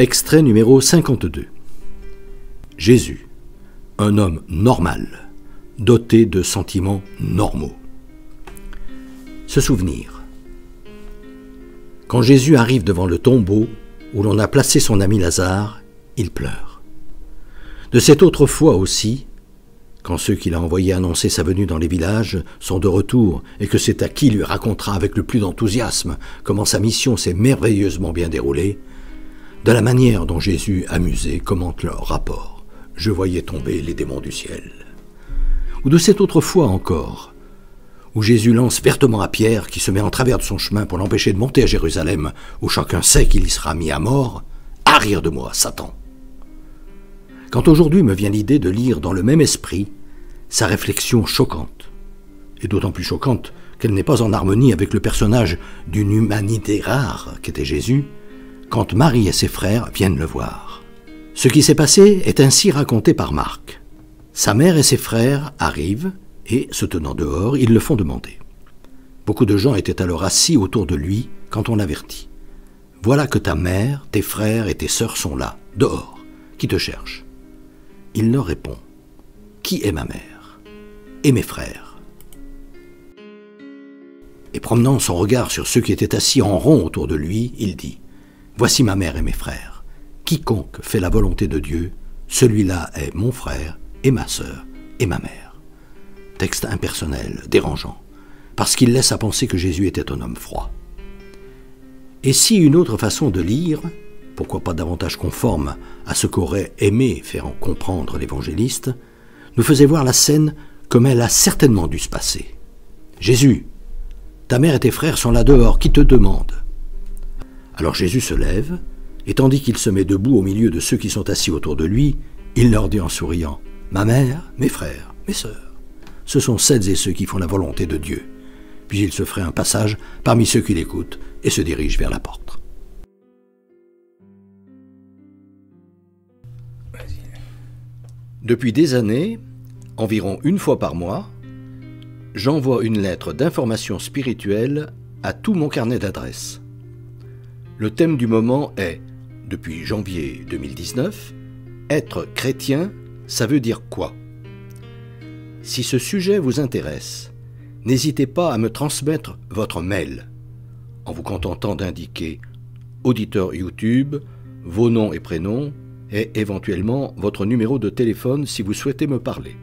Extrait numéro 52. Jésus, un homme normal, doté de sentiments normaux. Se souvenir. Quand Jésus arrive devant le tombeau où l'on a placé son ami Lazare, il pleure. De cette autre fois aussi, quand ceux qu'il a envoyés annoncer sa venue dans les villages sont de retour et que c'est à qui lui racontera avec le plus d'enthousiasme comment sa mission s'est merveilleusement bien déroulée, de la manière dont Jésus, amusé, commente leur rapport. Je voyais tomber les démons du ciel. Ou de cette autre fois encore, où Jésus lance vertement à Pierre, qui se met en travers de son chemin pour l'empêcher de monter à Jérusalem, où chacun sait qu'il y sera mis à mort, à rire de moi, Satan. Quand aujourd'hui me vient l'idée de lire dans le même esprit sa réflexion choquante, et d'autant plus choquante qu'elle n'est pas en harmonie avec le personnage d'une humanité rare qu'était Jésus, quand Marie et ses frères viennent le voir. Ce qui s'est passé est ainsi raconté par Marc. Sa mère et ses frères arrivent, et, se tenant dehors, ils le font demander. Beaucoup de gens étaient alors assis autour de lui quand on l'avertit. Voilà que ta mère, tes frères et tes sœurs sont là, dehors, qui te cherchent. Il leur répond Qui est ma mère Et mes frères? Et promenant son regard sur ceux qui étaient assis en rond autour de lui, il dit Voici ma mère et mes frères. Quiconque fait la volonté de Dieu, celui-là est mon frère et ma sœur et ma mère. Texte impersonnel, dérangeant, parce qu'il laisse à penser que Jésus était un homme froid. Et si une autre façon de lire, pourquoi pas davantage conforme à ce qu'aurait aimé faire en comprendre l'évangéliste, nous faisait voir la scène comme elle a certainement dû se passer. Jésus, ta mère et tes frères sont là dehors, qui te demandent alors Jésus se lève, et tandis qu'il se met debout au milieu de ceux qui sont assis autour de lui, il leur dit en souriant, Ma mère, mes frères, mes sœurs, ce sont celles et ceux qui font la volonté de Dieu. Puis il se ferait un passage parmi ceux qui l'écoutent et se dirige vers la porte. Depuis des années, environ une fois par mois, j'envoie une lettre d'information spirituelle à tout mon carnet d'adresses. Le thème du moment est, depuis janvier 2019, Être chrétien, ça veut dire quoi? Si ce sujet vous intéresse, n'hésitez pas à me transmettre votre mail en vous contentant d'indiquer auditeur YouTube, vos noms et prénoms et éventuellement votre numéro de téléphone si vous souhaitez me parler.